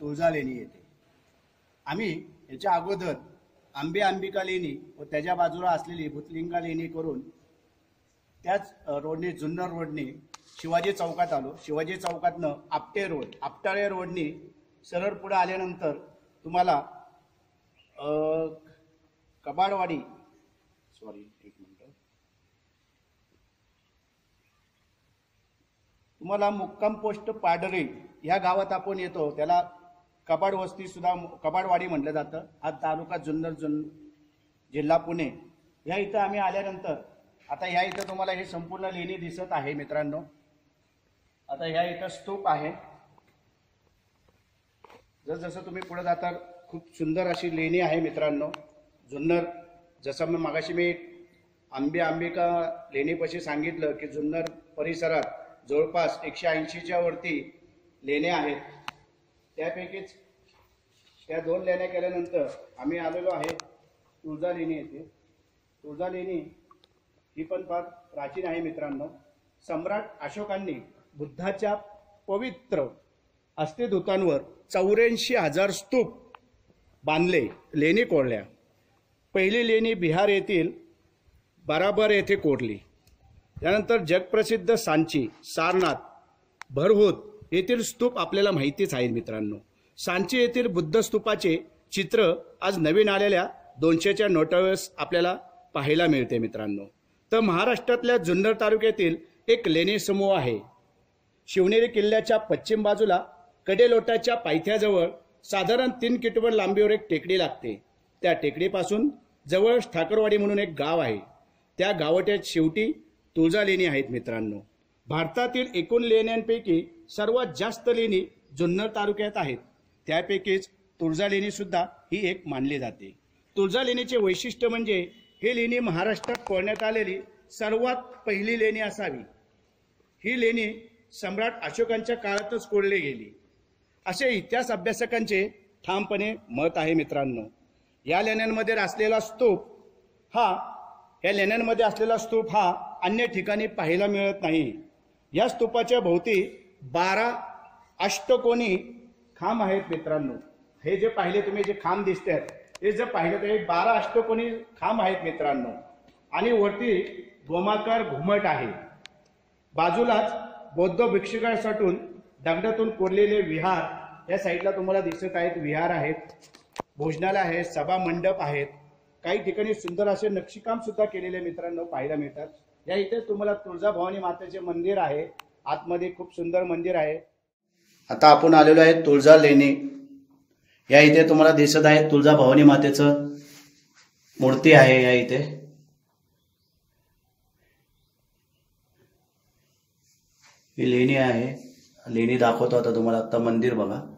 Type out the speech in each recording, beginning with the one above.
तुळजा लेणी येते. आम्ही याच्या अगोदर आंबे अंबिका लेणी व त्याच्या बाजूला असलेली भूतलिंगा लेणी करून त्याच रोडने जुन्नर रोडने शिवाजी चौकात आलो. शिवाजी चौकातनं आपटे रोड आपटाळे रोडने सरळ पुढे आल्यानंतर तुम्हाला कबाडवाडी सॉरी एक मिनिट. तुम्हाला मुक्काम पोस्ट पाडरे ह्या गावात आपण येतो. त्याला कबाड वस्ती सुद्धा कबाडवाडी म्हटलं जातं. हा तालुका जुन्नर जुन जिल्हा पुणे. या इथं आम्ही आल्यानंतर आता ह्या इथं तुम्हाला हे संपूर्ण लेणी दिसत आहे मित्रांनो. आता ह्या इथं स्तूप आहे. जसजसं तुम्ही पुढे जाता खूप सुंदर अशी लेणी आहे मित्रांनो. जुन्नर जसं मी मागाशी मी आंबे आंबिका लेणीपाशी सांगितलं की जुन्नर परिसरात जवळपास एकशे ऐंशीच्या वरती लेण्या आहेत. त्यापैकीच त्या दोन लेण्या केल्यानंतर आम्ही आलेलो आहे तुळजा लेणी येथे. तुळजा लेणी ही पण फार प्राचीन आहे मित्रांनो. सम्राट अशोकांनी बुद्धाच्या पवित्र अस्थिदूतांवर चौऱ्याऐंशी हजार स्तूप बांधले लेणी कोरल्या. पहिली लेणी बिहार येथील बराबर येथे कोरली. त्यानंतर जगप्रसिद्ध सांची सारनाथ भरहूत येथील स्तूप आपल्याला माहितीच आहे मित्रांनो. सांची येथील बुद्ध स्तूपाचे चित्र आज नवीन आलेल्या दोनशेच्या नोटावेळेस आपल्याला पाहायला मिळते मित्रांनो. तर महाराष्ट्रातल्या जुन्नर तालुक्यातील एक लेणी समूह आहे. शिवनेरी किल्ल्याच्या पश्चिम बाजूला कडेलोटाच्या पायथ्याजवळ साधारण तीन किटवर लांबीवर एक टेकडी लागते. त्या टेकडीपासून जवळच ठाकरवाडी म्हणून एक गाव आहे. त्या गावाच्या शेवटी तुळजा लेणी आहेत मित्रांनो. भारतातील एकूण लेण्यांपैकी सर्वात जास्त लेणी जुन्नर तालुक्यात आहेत. त्यापैकीच तुळजा लेणीसुद्धा ही एक मानली जाते. तुळजा लेणीचे वैशिष्ट्य म्हणजे ही लेणी महाराष्ट्रात कोरण्यात आलेली सर्वात पहिली लेणी असावी. ही लेणी सम्राट अशोकांच्या काळातच कोरली गेली. असे इतिहास अभ्यासकांचे ठामपणे मत आहे मित्रांनो. या लेण्यांमध्ये असलेला स्तूप हा या लेण्यांमध्ये असलेला स्तूप हा अन्य ठिकाणी पाहायला मिळत नाही. या स्तूपाच्या भोवती बारा अष्टकोनी खांब आहेत मित्रांनो. हे जे पाहिले तुम्ही जे खांब दिसत आहेत हे जर पाहिलं तर हे बारा अष्टकोनी खांब आहेत मित्रांनो. आणि वरती गोमाकार घुमट आहे. बाजूलाच बौद्ध भिक्षुकांसाठी दगडातून कोरलेले विहार या साईडला तुम्हाला दिसत आहेत विहार आहेत भोजनालय आहे सभा मंडप आहेत. काही ठिकाणी सुंदर असे नक्षीकाम सुद्धा केलेले मित्रांनो पाहायला मिळतात. या इथे तुम्हाला तुळजाभवानी मातेचे मंदिर आहे. आतमध्ये खूप सुंदर मंदिर आहे. आता आपण आलेलो आहे तुळजा लेणी. या इथे तुम्हाला दिसत आहे तुळजाभवानी मातेचं मूर्ती आहे या इथे. ही लेणी आहे. लेणी दाखवतो आता तुम्हाला. आता मंदिर बघा.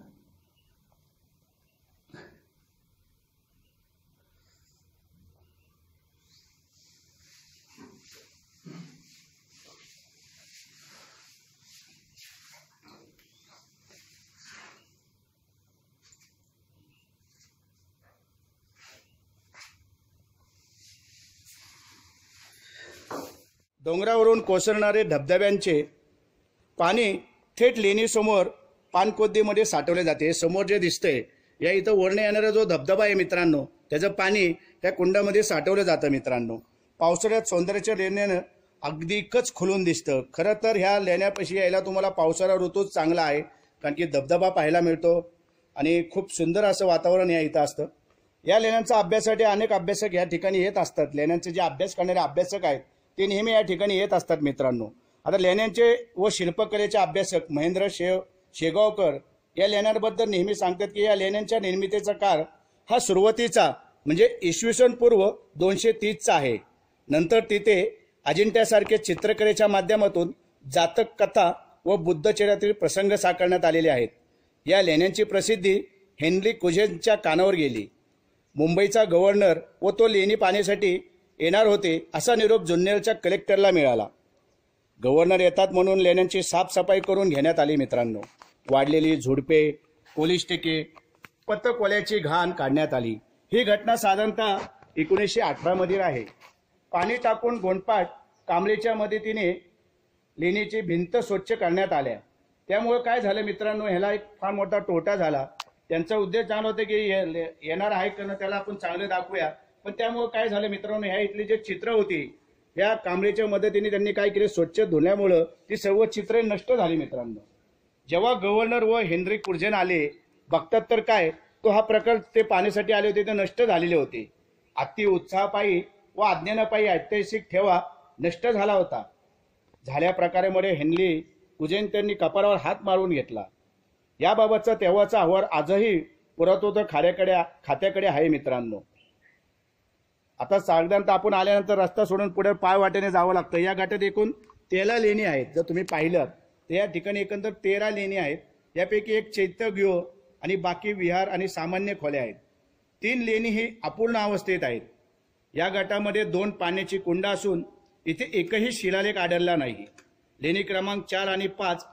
डोंगरावरून कोसळणारे धबधब्यांचे पाणी थेट लेणीसमोर पानकोद्दीमध्ये साठवले जाते. समोर जे दिसतंय या इथं वरणे येणारा जो धबधबा आहे मित्रांनो त्याचं पाणी त्या कुंडामध्ये साठवलं जातं मित्रांनो. पावसाळ्यात सौंदर्याच्या लेण्यानं अगदीकच खुलून दिसतं. खरं तर ह्या लेण्यापाशी यायला तुम्हाला पावसाळा ऋतूच चांगला आहे कारण की धबधबा पाहायला मिळतो आणि खूप सुंदर असं वातावरण या इथं असतं. या लेण्यांचा अभ्यासासाठी अनेक अभ्यासक या ठिकाणी येत असतात. लेण्यांचे जे अभ्यास करणारे अभ्यासक आहेत ते नेहमी या ठिकाणी येत असतात मित्रांनो. आता लेण्यांचे व शिल्पकलेचे अभ्यासक महेंद्र शेव शेगावकर या लेण्यांबद्दल नेहमी सांगतात की या लेण्यांच्या निर्मितीचा काळ हा सुरुवातीचा म्हणजे इसवी सन पूर्व दोनशे तीसचा आहे. नंतर तिथे अजिंठ्यासारखे चित्रकलेच्या माध्यमातून जातक कथा व बुद्धचर्यातील प्रसंग साकारण्यात आलेले आहेत. या लेण्यांची प्रसिद्धी हेनरी कुझेनच्या कानावर गेली. मुंबईचा गव्हर्नर व तो लेणी पाहण्यासाठी येणार होते असा निरोप जुन्नरच्या कलेक्टरला मिळाला. गव्हर्नर येतात म्हणून लेण्यांची साफसफाई करून घेण्यात आली मित्रांनो. वाढलेली झुडपे पोलीस टिके पतकोल्याची घाण काढण्यात आली. ही घटना साधारणतः एकोणीसशे अठरामधील आहे. पाणी टाकून गोंडपाट कांबळीच्या मदतीने लेणीची भिंत स्वच्छ करण्यात आल्या. त्यामुळे काय झालं मित्रांनो ह्याला एक फार मोठा तोटा झाला. त्यांचा उद्देश जाण होते की ये- येणार आहे करणं त्याला आपण चांगलं दाखवूया. पण त्यामुळे काय झालं मित्रांनो ह्या इथली जे चित्र होती या कांबळीच्या मदतीने त्यांनी काय केले स्वच्छ धुण्यामुळं ती सर्व चित्रे नष्ट झाली मित्रांनो. जेव्हा गव्हर्नर व हेनरी कुर्जेन आले बघतात तर काय तो हा प्रकार ते पाहण्यासाठी आले होते ते नष्ट झालेले होते. अति उत्साहापायी व अज्ञानापायी ऐतिहासिक ठेवा नष्ट झाला होता. झाल्या प्रकारेमुळे हेनली कुजेन त्यांनी कपारावर हात मारून घेतला. याबाबतचा तेव्हाचा अहवाल आजही पुरातत्व खाऱ्याकडे खात्याकडे आहे मित्रांनो. आता साधारणतः आपण आल्यानंतर रस्ता सोडून पुढे पाय वाटेने जावं लागतं. या घाटात एकूण तेरा लेणी आहेत जर तुम्ही पाहिलं. तर या ठिकाणी एकंदर तेरा लेणी आहेत. यापैकी एक चैत्यगृह आणि बाकी विहार आणि सामान्य खोल्या आहेत. तीन लेणी ही अपूर्ण अवस्थेत आहेत. या गटामध्ये दोन पाण्याची कुंड असून इथे एकही शिलालेख आढळला नाही. लेणी क्रमांक चार आणि पाच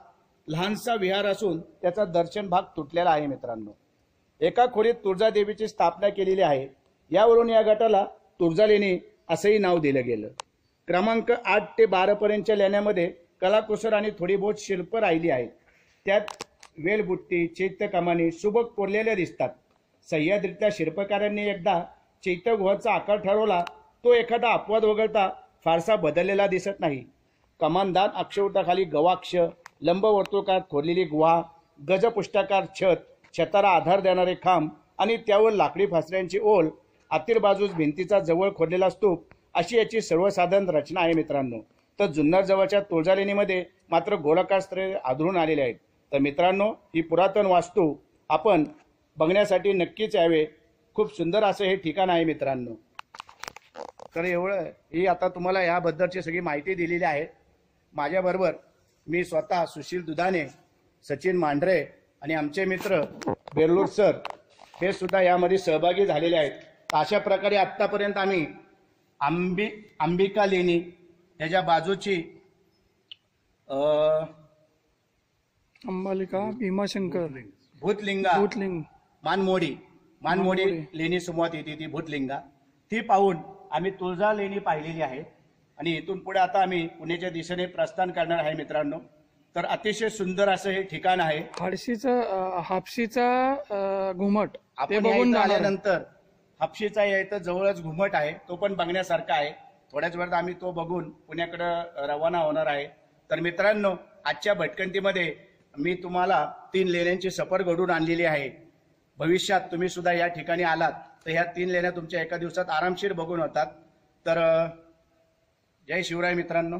लहानसा विहार असून त्याचा दर्शन भाग तुटलेला आहे मित्रांनो. एका खोलीत तुळजादेवीची स्थापना केलेली आहे. यावरून या गटाला तुळजा लेणी असंही नाव दिलं गेलं. क्रमांक आठ ते बारा पर्यंतच्या लेण्यामध्ये कलाकुसर आणि थोडी बहुत शिल्प राहिली आहेत. त्यात वेलबुट्टी चैत्यकमानी सुबक कोरलेल्या दिसतात. सह्याद्रीतल्या शिल्पकारांनी एकदा चैत्यगुहाचा आकार ठरवला तो एखादा अपवाद वगळता फारसा बदललेला दिसत नाही. कमानदान अक्षवटाखाली गवाक्ष लंबवर्तुळात खोरलेली गुहा गजपुष्टाकार छत छताला आधार देणारे खांब आणि त्यावर लाकडी फासऱ्यांची ओल आतील बाजूस भिंतीचा जवळ खोदलेला स्तूप अशी याची सर्वसाधारण रचना आहे मित्रांनो. तर जुन्नर जवळच्या तुळजालेणीमध्ये मात्र गोलाकार स्त्रे आढळून आलेले आहेत. तर मित्रांनो ही पुरातन वास्तू आपण बघण्यासाठी नक्कीच यावे. खूप सुंदर असं हे ठिकाण आहे मित्रांनो. तर एवढं ही आता तुम्हाला याबद्दलची सगळी माहिती दिलेली आहे. माझ्याबरोबर मी स्वतः सुशील दुधाने सचिन मांढरे आणि आमचे मित्र बेरलूर सर हे सुद्धा यामध्ये सहभागी झालेले आहेत. अशा प्रकारे आत्तापर्यंत आम्ही आंबी अंबिका लेणी त्याच्या बाजूची अंबालिका भीमाशंकर भूतलिंगा भूतलिंग मानमोडी मानमोडी लेणी समूहात येते ती भूतलिंगा. ती पाहून आम्ही तुळजा लेणी पाहिलेली आहे. आणि इथून पुढे आता आम्ही पुण्याच्या दिशेने प्रस्थान करणार आहे मित्रांनो. तर अतिशय सुंदर असं हे ठिकाण आहे. हाडशीचा हापशीचा घुमट आपण बघून. आल्यानंतर हापशीचा आहे तर जवळच घुमट आहे तो पण बघण्यासारखा आहे. थोड्याच वेळात आम्ही तो बघून पुण्याकडं रवाना होणार आहे. तर मित्रांनो आजच्या भटकंतीमध्ये मी तुम्हाला तीन लेण्यांची सफर घडून आणलेली आहे. भविष्यात तुम्ही सुद्धा या ठिकाणी आलात तर ह्या तीन लेण्या तुमच्या एका दिवसात आरामशीर बघून होतात. तर जय शिवराय मित्रांनो.